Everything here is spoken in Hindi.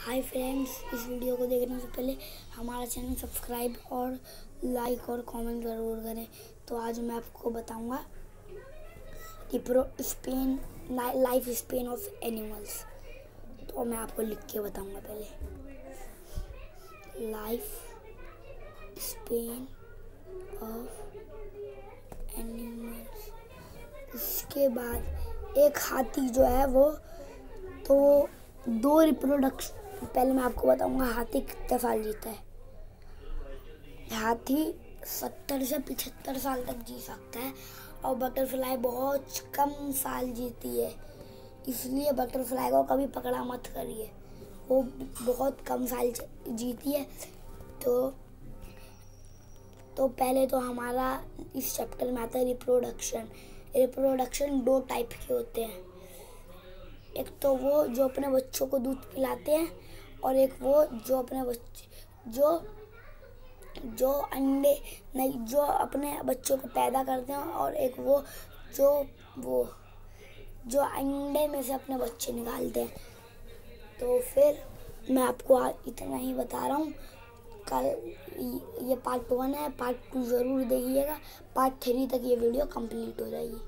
हाय फ्रेंड्स इस वीडियो को देखने से पहले हमारा चैनल सब्सक्राइब और लाइक और कमेंट ज़रूर करें। तो आज मैं आपको बताऊँगा repro span life span of animals तो मैं आपको लिख के बताऊँगा पहले। लाइफ स्पेन ऑफ़ एनिमल्स इसके बाद एक हाथी जो है वो तो दो रिप्रोडक्शन पहले मैं आपको बताऊँगा, हाथी कितने साल जीता है। हाथी सत्तर से पिछहत्तर साल तक जी सकता है और बटरफ्लाई बहुत कम साल जीती है। इसलिए बटरफ्लाई को कभी पकड़ा मत करिए। वो बहुत कम साल जीती है। तो तो पहले तो हमारा इस चैप्टर में आता है रिप्रोडक्शन रिप्रोडक्शन दो टाइप के होते हैं। एक तो वो जो अपने बच्चों को दूध पिलाते हैं और एक वो जो अपने बच्चे, जो जो अंडे नहीं, जो अपने बच्चों को पैदा करते हैं और एक वो, जो वो, जो अंडे में से अपने बच्चे निकालते हैं। तो फिर मैं आपको आज इतना ही बता रहा हूँ। कल ये पार्ट वन है पार्ट टू ज़रूर देखिएगा। पार्ट थ्री तक ये वीडियो कंप्लीट हो जाएगी।